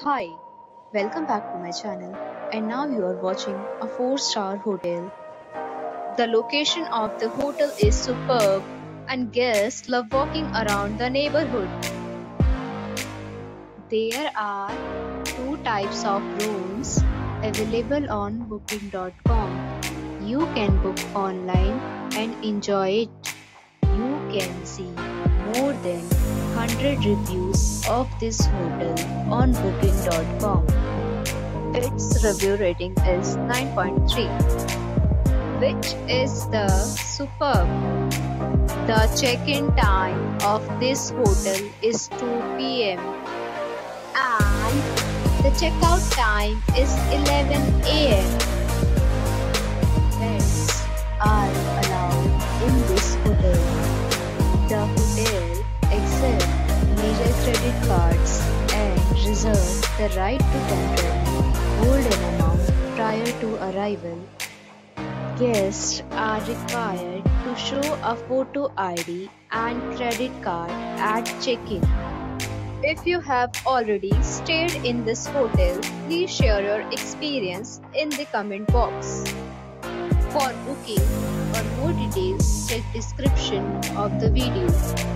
Hi, welcome back to my channel and now you are watching a 4 star hotel. The location of the hotel is superb and guests love walking around the neighborhood. There are two types of rooms available on booking.com. You can book online and enjoy it. You can see more than 100 reviews of this hotel on booking.com. Its review rating is 9.3, which is the superb. The check-in time of this hotel is 2 p.m. and the checkout time is 11 a.m. cards and reserve the right to temporarily hold an amount prior to arrival. Guests are required to show a photo ID and credit card at check-in. If you have already stayed in this hotel, please share your experience in the comment box. For booking or more details, check description of the video.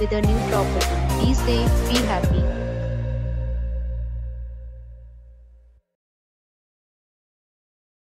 with a new property. Be safe, be happy.